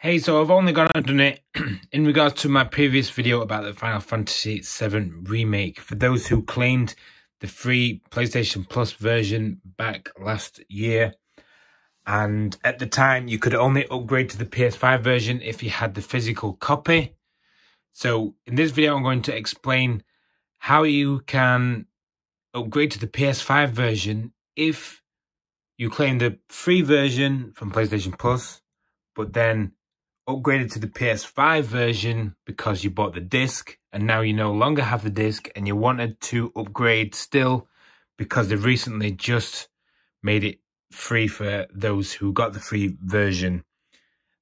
Hey, so I've only gone and done it in regards to my previous video about the Final Fantasy VII Remake. For those who claimed the free PlayStation Plus version back last year, and at the time you could only upgrade to the PS5 version if you had the physical copy. So in this video, I'm going to explain how you can upgrade to the PS5 version if you claim the free version from PlayStation Plus, but then upgraded to the PS5 version because you bought the disc and now you no longer have the disc and you wanted to upgrade still because they've recently just made it free for those who got the free version.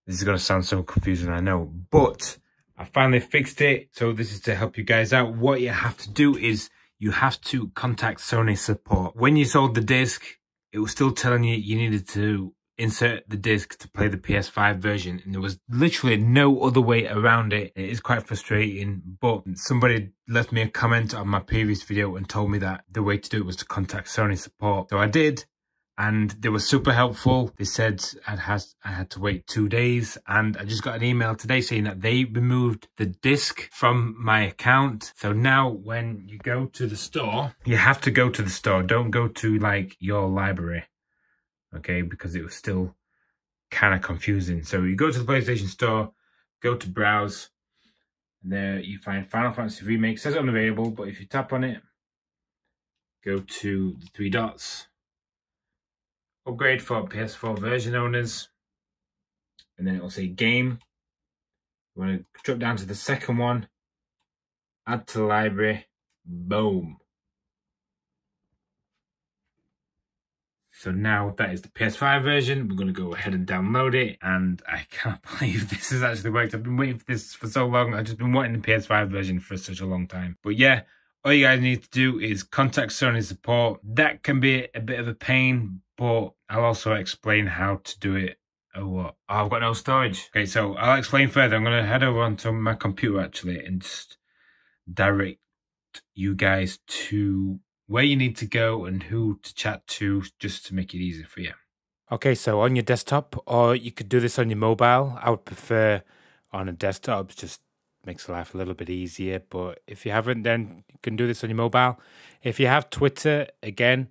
This is going to sound so confusing, I know, but I finally fixed it. So this is to help you guys out. What you have to do is you have to contact Sony support. When you sold the disc, it was still telling you you needed to insert the disc to play the PS5 version and there was literally no other way around it. It is quite frustrating, but somebody left me a comment on my previous video and told me that the way to do it was to contact Sony support. So I did and they were super helpful. They said I had, I had to wait two days and I just got an email today saying that they removed the disc from my account. So now when you go to the store, you have to go to the store. Don't go to like your library, okay? Because it was still kind of confusing. So you go to the PlayStation store, go to browse, and there you find Final Fantasy Remake. It says unavailable, but if you tap on it, go to the three dots, upgrade for PS4 version owners, and then it will say game. You want to drop down to the second one, add to the library, boom. So now that is the PS5 version. We're going to go ahead and download it. And I can't believe this has actually worked. I've been waiting for this for so long. I've just been wanting the PS5 version for such a long time. But yeah, all you guys need to do is contact Sony support. That can be a bit of a pain, but I'll also explain how to do it. Oh, what? Oh, I've got no storage. Okay, so I'll explain further. I'm going to head over onto my computer actually and just direct you guys to where you need to go and who to chat to just to make it easier for you. Okay, so on your desktop, or you could do this on your mobile. I would prefer on a desktop, it just makes life a little bit easier. But if you haven't, then you can do this on your mobile. If you have Twitter, again,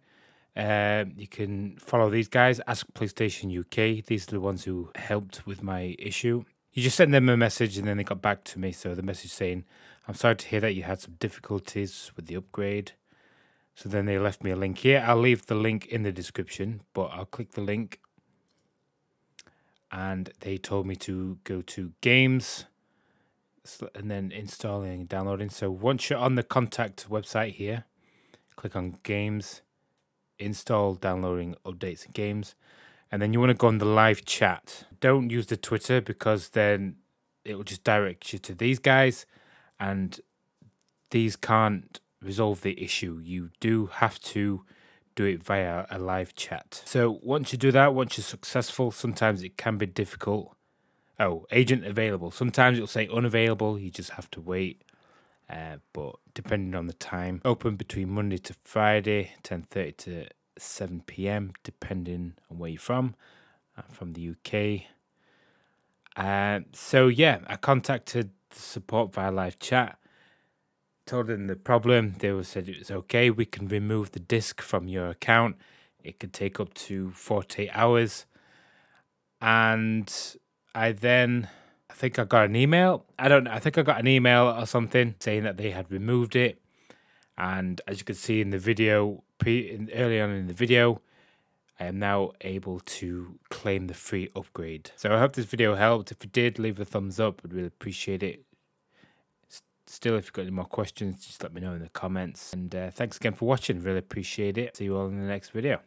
uh, you can follow these guys, Ask PlayStation UK. These are the ones who helped with my issue. You just send them a message and then they got back to me. So the message saying, I'm sorry to hear that you had some difficulties with the upgrade. So then they left me a link here. I'll leave the link in the description, but I'll click the link. And they told me to go to games and then installing and downloading. So once you're on the contact website here, click on games, install, downloading updates and games. And then you want to go on the live chat. Don't use the Twitter because then it will just direct you to these guys and these can't resolve the issue, you do have to do it via a live chat. So once you do that, once you're successful, sometimes it can be difficult. Oh, agent available. Sometimes it'll say unavailable. You just have to wait. Uh, but depending on the time, open between Monday to Friday, 10:30 to 7 p.m. depending on where you're from. I'm from the UK. Uh, so yeah, I contacted support via live chat told them the problem. They said it was okay. We can remove the disk from your account. It could take up to 48 hours. And I then, I think I got an email. I don't know. I think I got an email or something saying that they had removed it. And as you can see in the video, early on in the video, I am now able to claim the free upgrade. So I hope this video helped. If it did, leave a thumbs up. I'd really appreciate it. Still, if you've got any more questions, just let me know in the comments. And uh, thanks again for watching. Really appreciate it. See you all in the next video.